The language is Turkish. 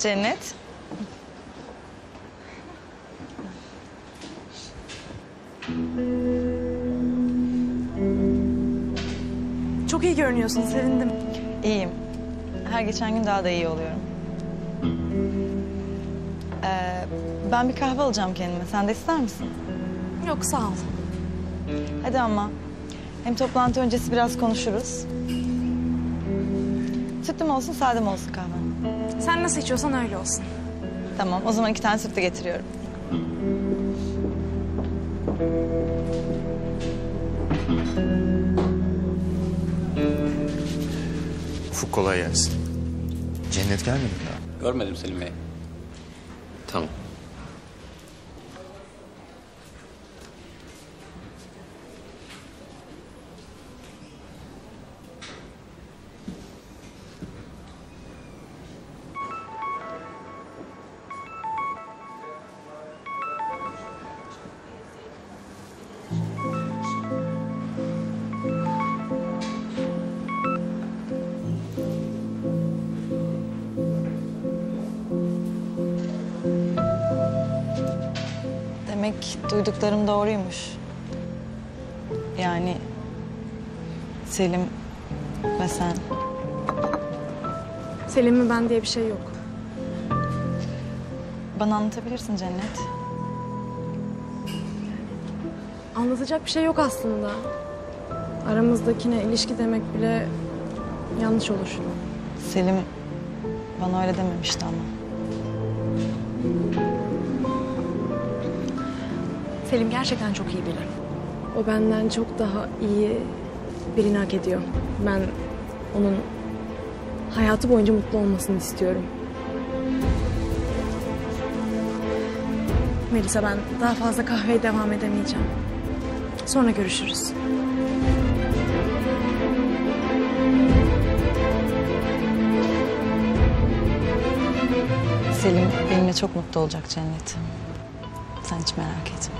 Cennet. Çok iyi görünüyorsun, sevindim. İyiyim. Her geçen gün daha da iyi oluyorum. Ee, ben bir kahve alacağım kendime. Sen de ister misin? Yok, sağ ol. Hadi ama. Hem toplantı öncesi biraz konuşuruz. Sütlü mü olsun, sade mi olsun kahven? Sen nasıl içiyorsan öyle olsun. Tamam, o zaman iki tane sütlü getiriyorum. Ufuk kolay gelsin. Cennet gelmedi mi daha? Görmedim Selim Bey. Tamam. Demek duyduklarım doğruymuş. Yani Selim ve sen. Selim mi ben diye bir şey yok. Bana anlatabilirsin Cennet. Anlatacak bir şey yok aslında. Aramızdakine ilişki demek bile yanlış olur. Selim bana öyle dememişti ama. Selim gerçekten çok iyi biri. O benden çok daha iyi birini hak ediyor. Ben onun hayatı boyunca mutlu olmasını istiyorum. Melisa ben daha fazla kahveye devam edemeyeceğim. Sonra görüşürüz. Selim benimle çok mutlu olacak Cennet. Sen hiç merak etme.